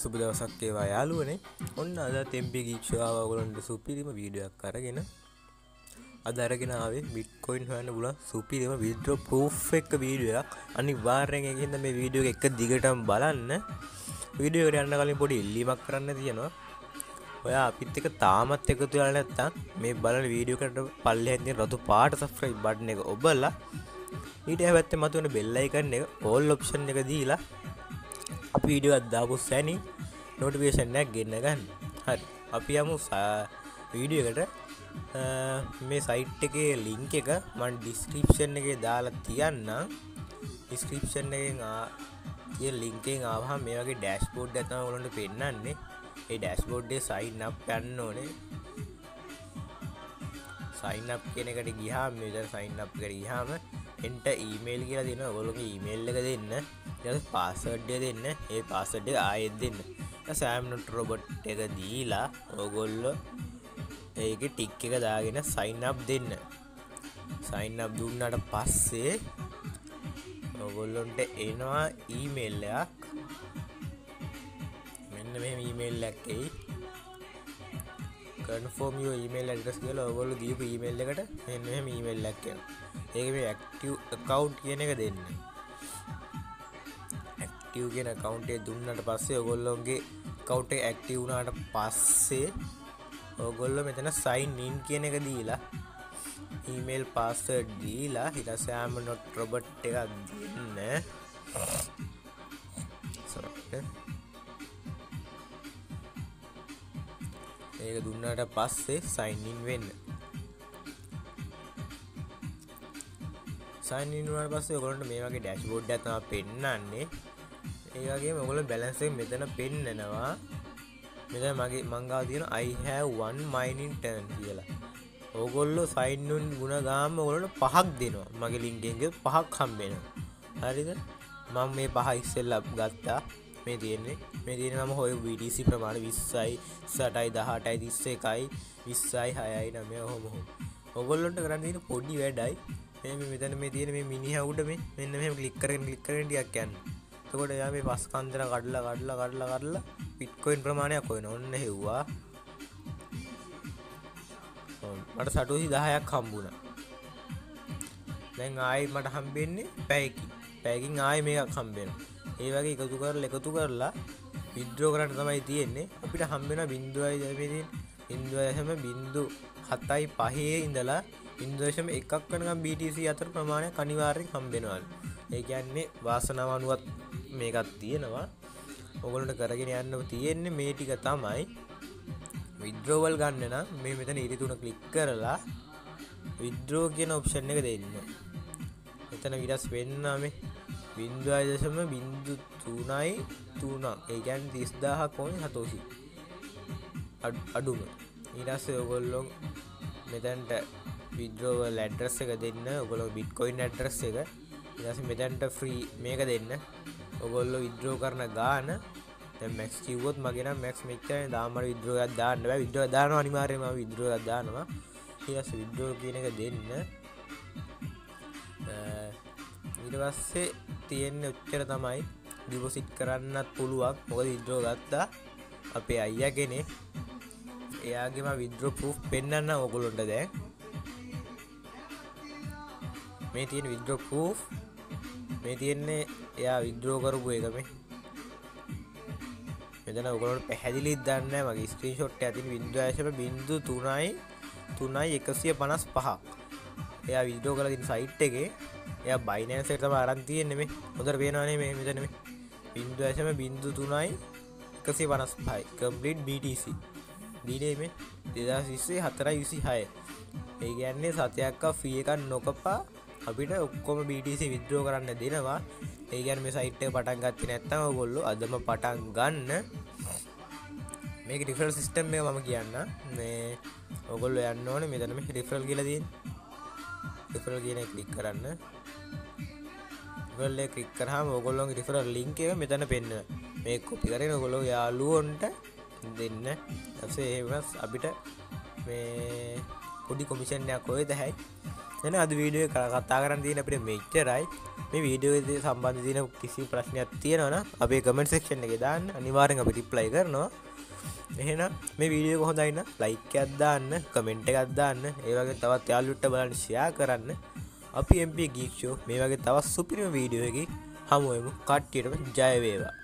සුබ දවසක් ඒවා යාලුවනේ ඔන්න අද තෙම්පි ගීක්ෂාවගලන්ට සුපිරිම වීඩියක් කරගෙන අදරගෙනාවේ බිට්කොයින් හන්න පුල සුපිරිම විද්‍රෝ පෝෆ් එක වීඩියක් අනි වාර්යගෙන්ද මේ වීඩියෝ එක දිගටම් බලන්න. වීඩියෝට යන්න කලින් පොඩි ඉල්ලීමක් කරන්න තියෙනවා. ඔය අපිත් එක තාමත් එකතු යාල නැත්තා මේ බලන වීඩියෝකට පල්ල ඇති රතු පාට සෆ්‍රයි බඩ්න එක ඔබල්ලා ඊට ඇවැත්ත මතුවන බෙල්ලයි කරන්න එක ඕල් ඔප්ෂන් එක දීලා අපි වීඩියෝ අදදාපු සැනි නොටිවේෂන්යක් ගෙන්න්න ගන්න හරි. අපි යමු වීඩියකට මේ සයිට් එකේ ලිංක එක මන් ඩිස්ක්‍රිප්ෂන් එක දාලා තියන්න ඩිස්ක්‍රිප්ෂන් එකෙන් තිය ලිංකෙන් ආහ මේ වගේ ඩෑස්්බෝඩ් ඇතම වලට පෙන්න්නන්නේ ඒ ඩෑස්්බෝඩ්ඩේ සයින් අප් යන්න ඕනේ. සයින් අප් කෙනෙකට ගිහා මෙද සයින් අප් කර ගහාම එන්ට ඊමේල් කියලා දෙන ඔගොලුගේ ඊමේල් එක දෙන්න. ය පාසඩ්ඩය දෙන්න. ඒ පාසඩ්ඩ ආයෙත් දෙන්න. සෑම්නොට රොබොට් එක දීලා ඔගොල්ලො ඒක ටික් එක දාගෙන සයින්අප් දෙන්න. සයින්අප් දුන්නට පස්සේ ඔගොල්ලොන්ට එනවා ඊමේල්ලයක් මෙන්න මේ ඊමේල් ඇක්කෙයි කන්ෆෝම ඊමේල් ඇඩස් කියල ඔගොල්ල දීපු ඊමේල් එකට එන්න ඊමේල් ලැක්කෙන ඒක මේ ඇක්ටව් කවුන්් කියන එක දෙන්න. ඇක්ටව් කියෙන කවුන්ටේ දුන්නට පස්සේ ඔගොල්ලොන්ගේ කවුට ඇක්ටව වුණට පස්සේ ඔගොල්ල මෙතන සයින් ඉන් කියන එක දීලා ඊමේල් පාස්සඩ් දීලා හිට සෑම නොට් රොබට් එකක් දන්න. ඒක දුන්නට පස්සේ සයින්ඉන් වෙන්න. සයින්නුවට පස්සේ ඔකොලට මේ වගේ ඩැස්බෝඩ් ඇතම පෙන්න්නන්නේ ඒගේ මොගල බැලන්සේ මෙතන පෙන්නනවා. මෙත මගේ මංගා තියෙන අයිහැවන් මයිනින් ටර්න් කියලා. ඕගොල්ලො සයින්නුන් ගුණ ගාම ඔලට පහක් දෙනවා. මගේ ලින්ගෙන්ගේ පහක් හම්බෙන හරිද? මං මේ පහ ඉස්සෙල්ල ගත්තා. මේ තියෙන්නේ. මේ තියෙන ම හොය විඩිසි ප්‍රමාණ විස්සයි සටයි දහටයි තිස්ස එකයි විස්සයි හයයි නමය හොමහො ඔගොල්ලොන්ට කරන්නන පොඩි වැඩයි. මේ මෙතන මේ තියෙන මේ මිනිහවුට මේ මෙන්න මෙම ලික්කරෙන් ලික්කරටියක් යන්න. තකොට යා මේ පස් කන්දර කඩලා කඩලා කඩලා කරලා පිට්කොයින් ප්‍රමාණයක් ඔයන ඔන්න හෙව්වා. මට සටුසි දහයක් හම්බුණ. දැන් ආයි මට හම්බෙන්නේ පැයකි පැකින් ආය මේක් හම්බෙන ඒ වගේ එකතු කරල එකතු කරලා විද්‍රෝ කරන්න තමයි තියෙන්නේ. අපිට හම්බෙන බින්දුවයි දැපෙතින් ඉන්දුවසම බින්දු හත්තයි පහේ ඉඳලා ඉන්දශම එකක් වනකම් BTC අතර ප්‍රමාණය කනිවාරෙන් හම්බෙනවල්. ඒ කියන්නේ වාසනාවනුවත් මේකත් තියෙනවා. ඔගොලට කරගෙන යන්න තියෙන්නේ මේ ටික තමයි. විද්‍රෝවල් ගන්න නම් මේ මෙතන ඉරිතුන කලික් කරලා විද්‍රෝ කියන ඔප්ෂන් එක දෙන්න. එතන විඩස් වෙන්නමේ බින්දුවදශම බින්දු තුනයි තුනක්. ඒගැන් තිස්දාහක් ඕන හතෝසි අඩුම. ඉරස්ස ඔගොල්ලොන් මෙතැන්ට විද්‍රෝව ලැඩ්‍රස් එක දෙන්න. ඔගොල බිට්කොයින් ඇඩ්‍රස් එක. ඉරස මෙතැන්ට ෆ්‍රී මේක දෙන්න. ඔගොල්ලො විද්‍රෝ කරන ගාන මැක්ස් කිවොත් මගෙන මැක්ස් මෙක්කන දාමට විද්‍රෝගත් දාන්න විද්‍රෝ දාන අනිමාරයම විද්‍රෝගත් දානවා. ඉරස් විද්‍රෝ කියන එක දෙන්න. ඉටවස්සේ තියෙන්න උච්චර තමයි. ඩිපොසිට් කරන්නත් පුළුවක් මොකද විද්‍රෝ ගත්තා. අපේ අයිය කෙනෙ. එයාගේම විද්‍රෝ පූ් පෙන්න්න ඔගොලොන්ට දැ මේ තියෙන විද්‍රෝ පූ් මේ තියෙන්නේ එයා විද්‍රෝ කරපු එකම මෙතන ඔගලට පැහැදිලි දන්න මගේ ස්ක්‍රී ෂොට් ඇතින් විද්වාශම බින්දු තුනයි තුනයි එකසිය පනස් පහක්. එයා විද්‍රෝ කලතින් සයිට් එකේ එය බයිනෑසටම අරන්තියෙන්නෙම හොදර පේනවානේ මේ. මෙතනම බින්දු ඇසම බින්දු තුනයි එකසේ වනස් පයි කම්පලිට් BTC දීනේම දෙදා සිස්සේ හතරයි විසි හය ඒ ගැන්නේ සතයක්ක ෆිය එකන් නොකපා. අපිට ඔක්කොම BTC විද්‍රෝ කරන්න දෙනවා. ඒ ගැන මේ සයිට්ට පටන් ගත්ති නැත්තම ගොල්ලු අදම පටන් ගන්න. මේක ඩිෆල් සිිස්ටම් මේ මම කියන්න. මේ ඔගොල්ල යන්න ඕන. මෙතනම රිෆල් කියලදී රිෆල් කියන කලික් කරන්න. ගල්ල ක්‍රික් කරහම ඔගොල්ලොන් රිෆර ලිංක එක මෙතන පෙන්න්න මේ කොපි කරන ගොලො යාලුවොන්ට දෙන්න. ඇසේ ඒවස් අපිට මේ පොඩි කොමිෂන්යක් ඔය දැහැයි එන අද වීඩියෝ කතා කරන්න තියන අපට මෙච්චරයි. මේ වීඩියෝ සම්බන්ධ තින කිසි ප්‍රශ්නයක් තියෙනවන අපේ කමෙන්ට සෙක්ෂන් එක දාන්න. අනිවාරෙන් අපි ටිප්ලයි කරනවා. එහෙනම් මේ වීඩියෝ කොහොඳයින්න ලයික් අදදාන්න කමෙන්ට් එකත්දාන්න ඒවගේ තවත් යාලුට්ට බලන්න ෂයා කරන්න. අපි එම්ප ගීක්ෂෝ මේ වගේ තවත් සුපිරිම වීඩියෝ එක හමුවමු කට්ටියටම ජයවේවා